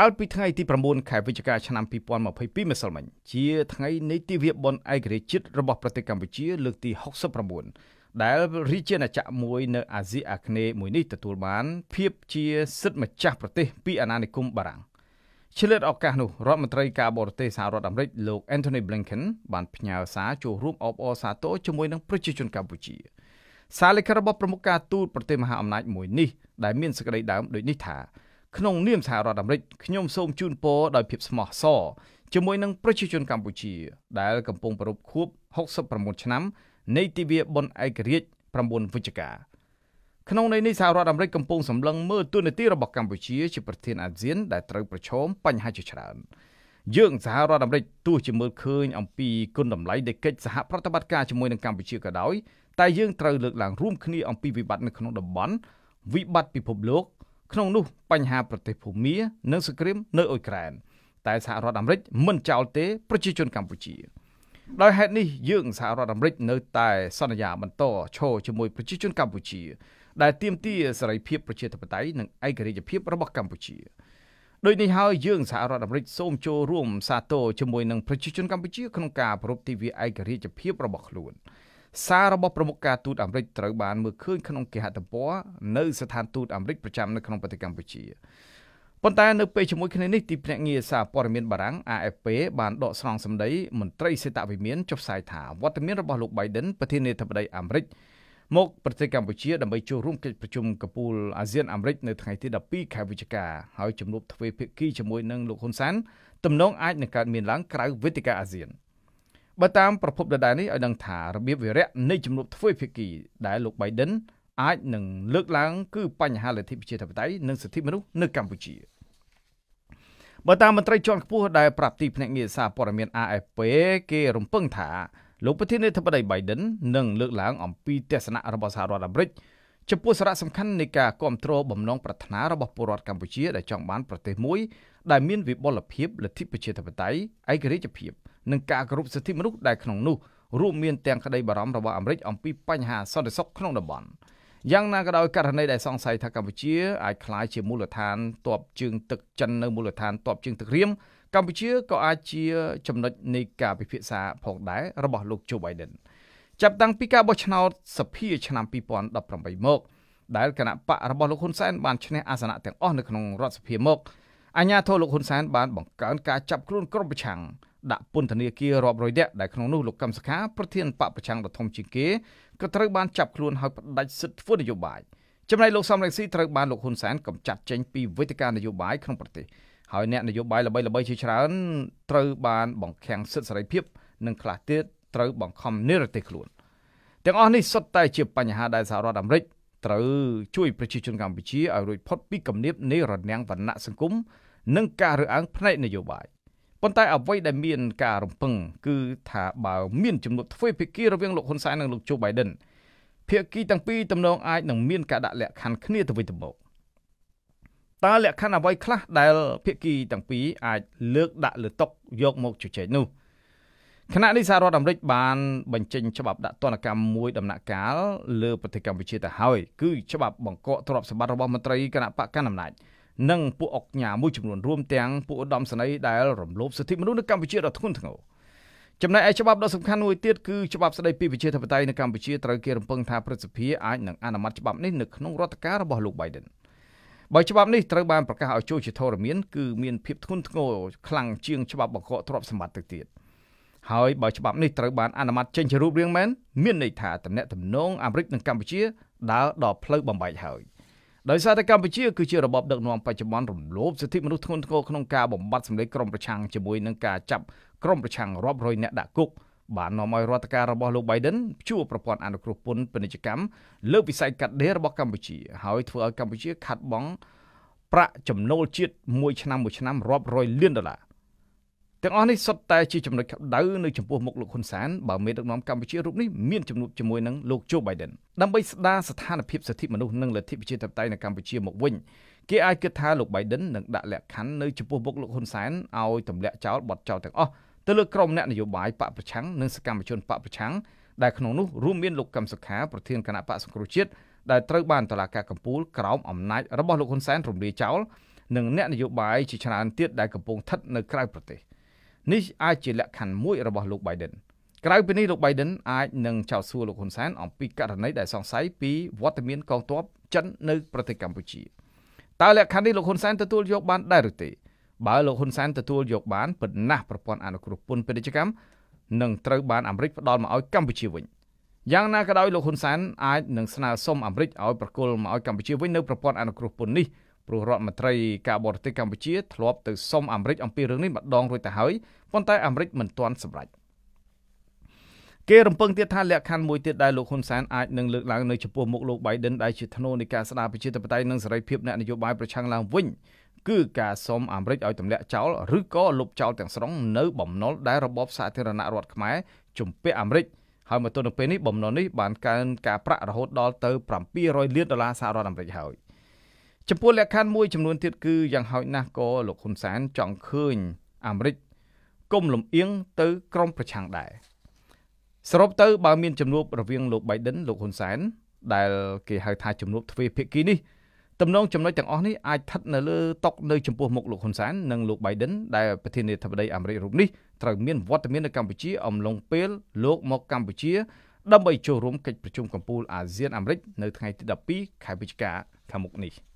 កាលពីថ្ងៃទី9ខែវិច្ឆិកាឆ្នាំ2022ម្សិលមិញជាថ្ងៃនៃទិវាបុណ្យឯករាជ្យជាតិរបស់ប្រទេសកម្ពុជា លើកទី69ដែលរាជាណាចក្រមួយនៅអាស៊ីអាគ្នេយ៍មួយនេះទទួលបាន ភាពជាសិទ្ធិម្ចាស់ប្រទេសពីអាណានិគមបារាំងឆ្លៀតឱកាសនោះរដ្ឋមន្ត្រីការបរទេសសហរដ្ឋអាមេរិកលោក Anthony Blinken បានផ្ញើសារចូលរួមអបអរសាទរជាមួយនឹងប្រជាជនកម្ពុជាសារលេខរបស់ប្រមុខការទូតប្រទេសមហាអំណាចមួយនេះដែលមានសេចក្តីដើមដូចនេះថា ក្នុងនាមសហរដ្ឋអាមេរិកខ្ញុំសូមជូនពរដោយភាពស្មោះសរជាមួយនឹងប្រជាជនកម្ពុជា ដែលកំពុងប្រារព្ធខួប69ឆ្នាំនៃទិវាបុណ្យឯករាជ្យ9វិច្ឆិកាក្នុងន័យនេះសហរដ្ឋអាមេរិកកំពុងសម្លឹងមើលទូនាទីរបស់កម្ពុជាជាប្រធានអាស៊ានដែលត្រូវប្រឈមបញ្ហាជាច្រើនយើងសហរដ្ឋអាមេរិកទោះជាមើលឃើញអំពីគុណតម្លៃនៃកិច្ចសហប្រតិបត្តិការជាមួយនឹងកម្ពុជាក៏ដោយតែយើងត្រូវលើកឡើងរួមគ្នាអំពីវិបត្តិនៅក្នុងតំបន់វិបត្តិពិភពលោក ក្នុងនោះបញ្ហាប្រទេសភូមានិងសង្គ្រាមនៅអ៊ុយក្រែនតែសហរដ្ឋអាមេរិកមិនចោលទេប្រជាជនកម្ពុជាដោយហេតុនេះយើងសហរដ្ឋអាមេរិកនៅតែសន្យាបន្តឈរជាមួយប្រជាជនកម្ពុជា ដែលទាមទារសេរីភាពប្រជាធិបតេយ្យនិងឯករាជ្យភាពរបស់កម្ពុជាដោយនេះហើយយើងសហរដ្ឋអាមេរិកសូមចូលរួមសាទរជាមួយនឹងប្រជាជនកម្ពុជាក្នុងការប្រពៃទិវាឯករាជ្យភាពរបស់ខ្លួន។ សាររបស់ប្រមុខការទូតអាមេរិកត្រូវបានមើលឃើញក្នុងគេហទំព័រនៅស្ថានទូតអាមេរិកប្រចាំនៅក្នុងប្រទេសកម្ពុជាប៉ុន្តែនៅពេលជាមួយគ្នានេះទីភ្នាក់ងារសារព័ត៌មានបារាំង AFP បានដកស្រង់សម្ដីមន្ត្រីសេតវិមានចុះផ្សាយថាវត្តមានរបស់លោក Biden ប្រធានាធិបតីអាមេរិកមកប្រទេសកម្ពុជាដើម្បីចូលរួមកិច្ចប្រជុំកពូលអាស៊ានអាមេរិកនៅថ្ងៃទី12ខែវិច្ឆិកាហើយជំនួបទ្វេភាគីជាមួយនឹងលោកហ៊ុនសែនទំនងអាចនឹងកើតមានឡើងក្រៅវេទិកាអាស៊ាន។ បើតាមប្រភពដដែលនេះឲ្យដឹងថារបៀបវិរៈនៃជំនួបទ្វេភាគីដែលលោក Biden អាចនឹងលើកឡើងគឺបញ្ហាលទ្ធិប្រជាធិបតេយ្យនិងសិទ្ធិមនុស្សនៅកម្ពុជាបើតាមមន្ត្រីជាន់ខ្ពស់ដែលប្រាប់ទីភ្នាក់ងារសារព័ត៌មាន AFP គេរំពឹងថាលោកប្រធានាធិបតី Biden នឹងលើកឡើងអំពីទស្សនៈរបស់សហរដ្ឋអាមេរិកចំពោះសារៈសំខាន់នៃការគ្រប់គ្រងបំណងប្រាថ្នារបស់ពលរដ្ឋកម្ពុជាដែលចង់បានប្រទេសមួយដែលមានវិបុលភាពលទ្ធិប្រជាធិបតេយ្យឯករាជ្យភាព និងការគោរពសិទ្ធិមនុស្សដែលក្នុងនោះរួមមានទាំងក្តីបារម្ភរបស់អាមេរិកអំពីបញ្ហាសន្តិសុខក្នុងតំបន់យ៉ាងណាក៏ដោយករណីដែលសង្ស័យថាកម្ពុជាអាចក្លាយជាមូលដ្ឋានទ័ពជើងទឹកចិននៅមូលដ្ឋានទ័ពជើងទឹករៀមកម្ពុជាក៏អាចជាចំណុចនៃការពិភាក្សាផងដែររបស់លោកโจ Biden ចាប់តាំងពីការបោះឆ្នោតសភាឆ្នាំ2018មកដែលគណៈបករបស់លោកហ៊ុនសែនបានឈ្នះអាសនៈទាំងអស់នៅក្នុងរដ្ឋសភាមកអាញាធរលោកហ៊ុនសែនបានបង្កើនការចាប់ខ្លួនក្រុមប្រឆាំង ដាក់ពន្ធនាគាររាប់រយនាក់ដែលក្នុងនោះលោកកឹមសុខាប្រធានបកប្រឆាំងដ៏ធំជាងគេក៏ត្រូវបានចាប់ខ្លួនហើយផ្ដាច់សិទ្ធិធ្វើនយោបាយចំណែកលោកសំរងស៊ីត្រូវបានលោកហ៊ុនសែនកំចាត់ចេញពីវេទិកានយោបាយក្នុងប្រទេសហើយអ្នកនយោបាយល្បីៗជាច្រើនត្រូវបានបង្ខាំងសិទ្ធិសេរីភាពនិងខ្លះទៀតត្រូវបង្ខំនិរទេសខ្លួនទាំងអស់នេះសុទ្ធតែជាបញ្ហាដែលសហរដ្ឋអាមេរិកត្រូវជួយប្រជាជនកម្ពុជាឲ្យរួចផុតពីគំនាបនៃរនាំងវណ្ណៈសង្គមនិងការរើសអើងផ្នែកនយោបាយ ប៉ុន្តែអ្វីដែលមានការរំពឹងគឺថាបើមានចំនួនទ្វេភាគីរវាងលោកហ៊ុនសែននិងលោកជូបៃដិនភាគីទាំងពីរទំនងអាចនឹងមានការដាក់លក្ខខណ្ឌគ្នាទៅវិញទៅមកតើលក្ខខណ្ឌអ្វីខ្លះដែលភាគីទាំងពីរអាចលើកដាក់លើតុយកមកជជែកនោះគណៈនេះសហរដ្ឋអាមេរិកបានបញ្ចេញច្បាប់ដាក់ទណ្ឌកម្មមួយដំណាក់កាលលើប្រទេសកម្ពុជាទៅហើយគឺច្បាប់បង្កកទ្រព្យសម្បត្តិរបស់មន្ត្រីគណៈបកកណ្ដាលអំណាច និងពួកអុកញ៉ាមួយចំនួនរួមទាំងពួកឧត្តមសេនីយ៍ដែលរំលោភសិទ្ធិមនុស្សនៅកម្ពុជាដ៏ធ្ងន់ធ្ងរចំណែកឯច្បាប់ដ៏សំខាន់មួយទៀតគឺច្បាប់ស្តីពីវិជាធិបតេយ្យនៅកម្ពុជាត្រូវគេរំពឹងថាព្រឹទ្ធសភាអាចនឹងអនុម័តច្បាប់នេះនៅក្នុងរដ្ឋការរបស់លោក Biden បើច្បាប់នេះត្រូវបានប្រកាសឲ្យចូលជាធរមានគឺមានភាពធ្ងន់ធ្ងរខ្លាំងជាងច្បាប់បង្កកទ្រព្យសម្បត្តិទៅទៀតហើយបើច្បាប់នេះត្រូវបានអនុម័តចេញជារូបរាងមែនមានន័យថាតំណែងតំណងអាមេរិកនិងកម្ពុជាដើរដល់ផ្លូវបំបែកហើយ។ ដោយសារតែកម្ពុជាគឺជារបបដឹកនាំបច្ចុប្បន្នរំលោភសិទ្ធិមនុស្សធ្ងន់ធ្ងរក្នុងការបំបត្តិសម្លេងក្រមប្រឆាំងជាមួយនឹងការចាប់ក្រមប្រឆាំងរាប់រយអ្នកដាក់គុកបាននាំឲ្យរដ្ឋការរបស់លោក Biden ជួបប្រព័ន្ធអនុគ្រោះពន្ធពាណិជ្ជកម្មលើវិស័យកាត់ដេររបស់កម្ពុជាហើយធ្វើឲ្យកម្ពុជាខាត់បង់ប្រាក់ចំណូលជាតិមួយឆ្នាំមួយឆ្នាំរាប់រយលានដុល្លារ ទាំងអស់នេះសុទ្ធតែជាចំណុចក្តៅនៅចំពោះមុខលោកហ៊ុនសែនបើមេដឹកនាំកម្ពុជារូបនេះមានជំនួបជាមួយនឹងលោកโจ Biden ដើម្បីស្ដារស្ថានភាពសិទ្ធិមនុស្សនិងលទ្ធិប្រជាធិបតេយ្យនៅកម្ពុជាមកវិញគេអាចគិតថាលោក Biden នឹងដាក់លក្ខខណ្ឌនៅចំពោះមុខលោកហ៊ុនសែនឲ្យទម្លាក់ចោលបទចោលទាំងអស់ទៅលើក្រុមអ្នកនយោបាយបកប្រឆាំងនិងសកម្មជនបកប្រឆាំងដែលក្នុងនោះរួមមានលោកកឹមសុខាប្រធានគណៈបកសង្គ្រោះជាតិដែលត្រូវបានតុលាការកំពូលក្រោមអំណាចរបស់លោកហ៊ុនសែនរំលាយចោលនិងអ្នកនយោបាយជាច្រើនទៀតដែលកំពុងស្ថិតនៅក្រៅប្រទេស នេះអាចជាលក្ខខណ្ឌមួយរបស់លោក Biden ក្រៅពីនេះលោក Biden អាចនឹងចោទសួរលោកហ៊ុនសែនអំពីករណីដែលសង្ស័យពីវត្តមានកងទ័ពចិននៅប្រទេសកម្ពុជាតើលក្ខខណ្ឌនេះលោកហ៊ុនសែនទទួលយកបានដែរឬទេបើលោកហ៊ុនសែនទទួលយកបានពិតណាស់ប្រព័ន្ធអនុគ្រោះពន្ធពាណិជ្ជកម្មនឹងត្រូវបានអាមេរិកផ្ដល់មកឲ្យកម្ពុជាវិញយ៉ាងណាក៏ដោយលោកហ៊ុនសែនអាចនឹងស្នើសុំអាមេរិកឲ្យប្រគល់មកឲ្យកម្ពុជាវិញនៅប្រព័ន្ធអនុគ្រោះពន្ធនេះ ព្រោះរដ្ឋមន្ត្រីការបរទេសកម្ពុជាធ្លាប់ទៅសុំអាមេរិកអំពីរឿងនេះម្ដងរួចទៅហើយប៉ុន្តែអាមេរិកមិនទាន់សម្រេចគេរំពឹងទៀតថាលក្ខខណ្ឌមួយទៀតដែលលោកហ៊ុនសែនអាចនឹងលើកឡើងនៅចំពោះមុខលោក Biden ដែលជាធ្នូនៃការស្ដារប្រជាធិបតេយ្យនិងសេរីភាពអ្នកនយោបាយប្រឆាំងឡើងវិញគឺការសុំអាមេរិកឲ្យទម្លាក់ចោលឬក៏លុបចោលទាំងស្រុងនៅបំណុលដែលរបបសាធារណរដ្ឋខ្មែរជំពាក់អាមេរិកហើយមកទល់នឹងពេលនេះបំណុលនេះបានកើនការប្រាក់រហូតដល់ទៅ700លានដុល្លារសហរដ្ឋអាមេរិកហើយ ចំពោះលក្ខខណ្ឌមួយចំនួនទៀតគឺយ៉ាងហោចណាស់ក៏លោកហ៊ុនសែនចង់ឃើញអាមេរិកគុំលំអៀងទៅក្រមប្រឆាំងដែរសរុបទៅបើមានចំនួនរវាងលោក Biden លោកហ៊ុនសែនដែលគេហៅថាចំនួនទ្វេភាគីនេះទំនងចំណុចទាំងអស់នេះអាចស្ថិតនៅលើតុនៅចំពោះមុខលោកហ៊ុនសែននិងលោក Biden ដែលប្រធានាធិបតីអាមេរិករូបនេះត្រូវមានវត្តមាននៅកម្ពុជាអំឡុងពេលលោកមកកម្ពុជាដើម្បីចូលរួមកិច្ចប្រជុំកំពូលអាស៊ានអាមេរិកនៅថ្ងៃទី12ខែវិច្ឆិកាខាងមុខនេះ។